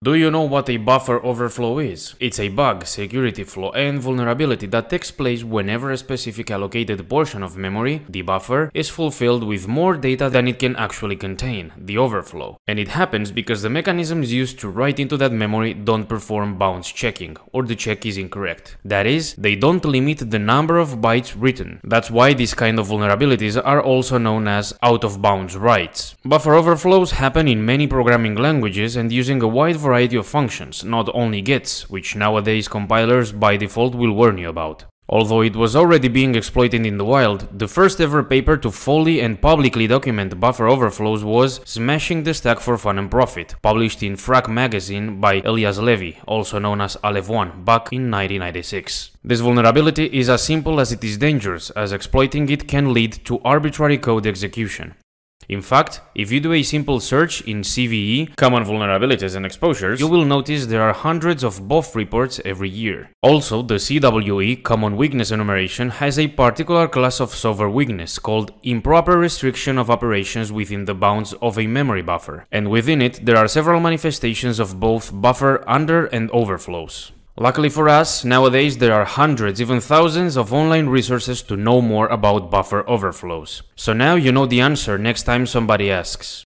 Do you know what a buffer overflow is? It's a bug, security flaw, and vulnerability that takes place whenever a specific allocated portion of memory, the buffer, is fulfilled with more data than it can actually contain, the overflow. And it happens because the mechanisms used to write into that memory don't perform bounds checking, or the check is incorrect. That is, they don't limit the number of bytes written. That's why these kind of vulnerabilities are also known as out-of-bounds writes. Buffer overflows happen in many programming languages and using a wide variety of functions, not only gets, which nowadays compilers by default will warn you about. Although it was already being exploited in the wild, the first ever paper to fully and publicly document buffer overflows was Smashing the Stack for Fun and Profit, published in Phrack magazine by Elias Levy, also known as Aleph1, back in 1996. This vulnerability is as simple as it is dangerous, as exploiting it can lead to arbitrary code execution. In fact, if you do a simple search in CVE, Common Vulnerabilities and Exposures, you will notice there are hundreds of BOF reports every year. Also, the CWE, Common Weakness Enumeration, has a particular class of software weakness called Improper Restriction of Operations within the bounds of a memory buffer, and within it there are several manifestations of both buffer under and overflows. Luckily for us, nowadays there are hundreds, even thousands of online resources to know more about buffer overflows. So now you know the answer next time somebody asks.